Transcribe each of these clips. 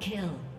Kill.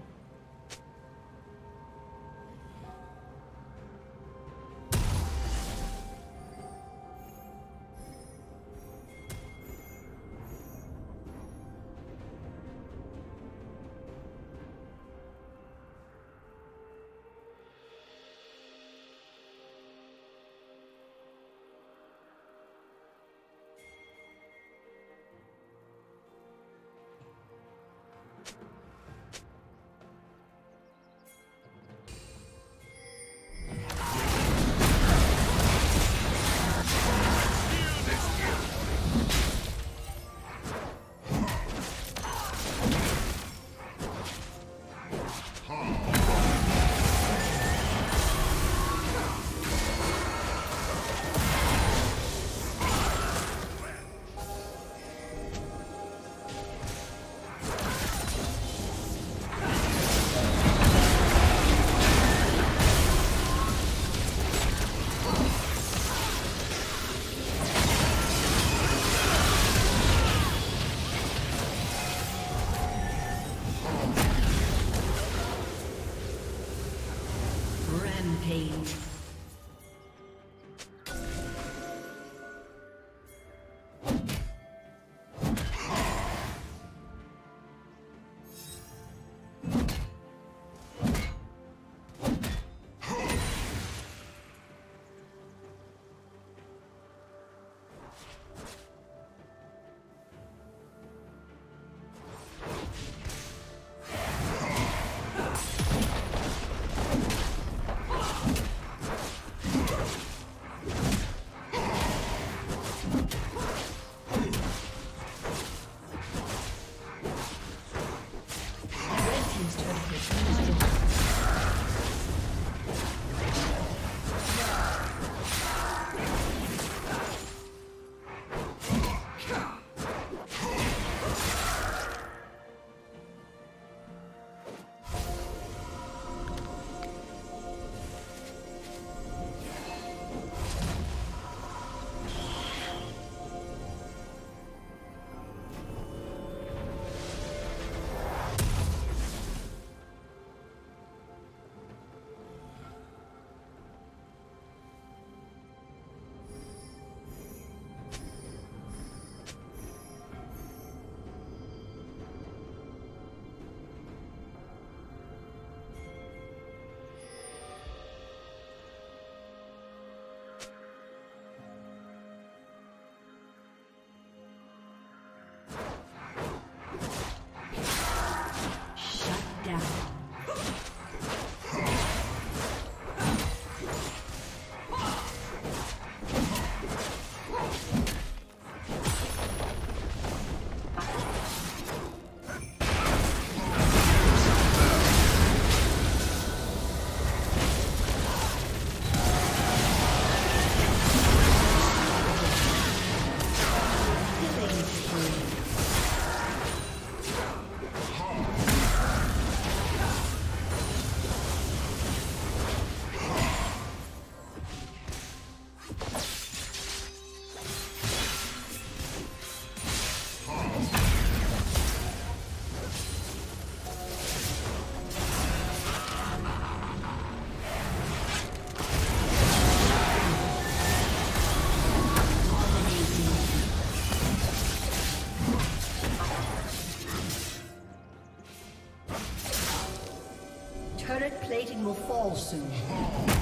Fall soon.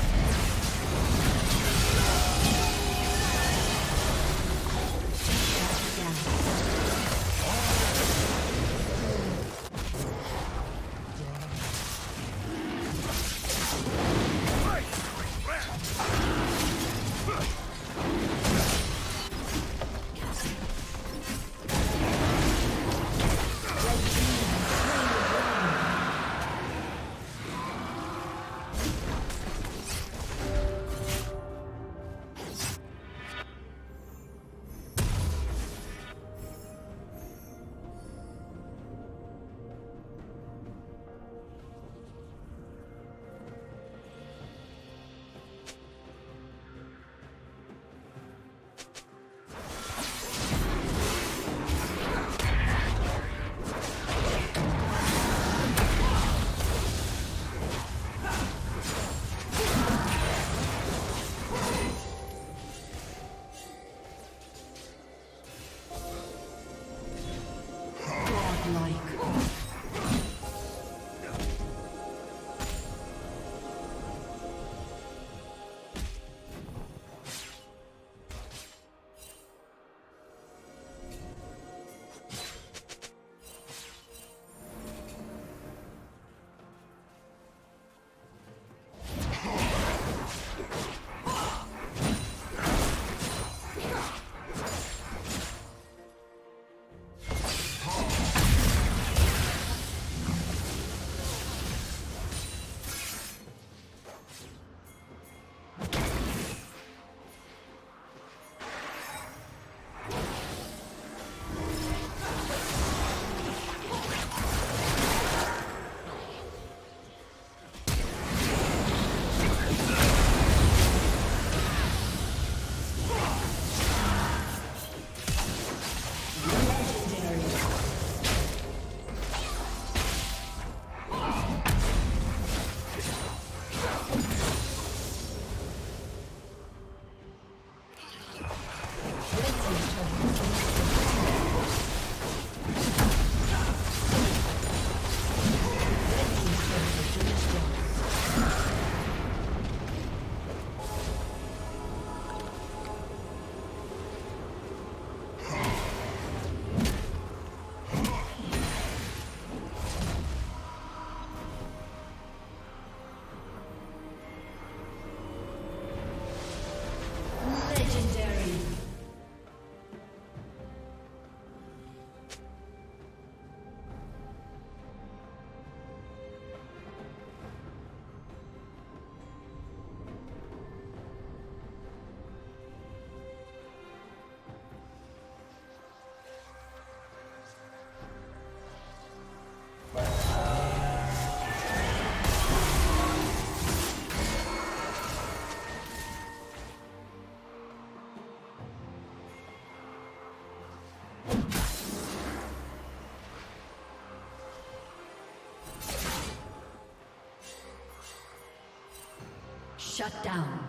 Shut down.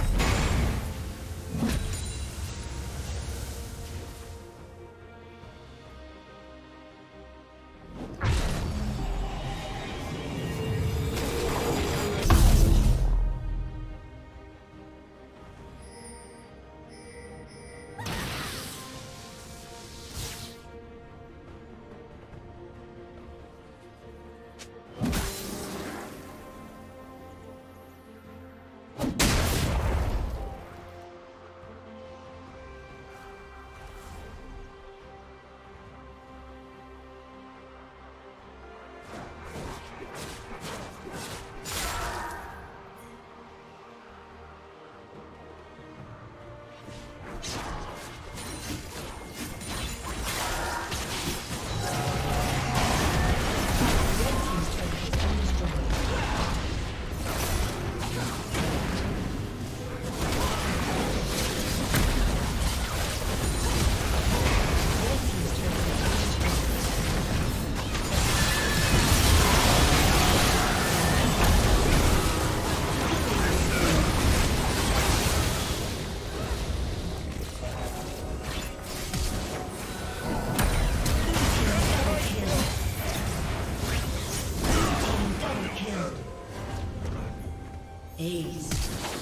Ace.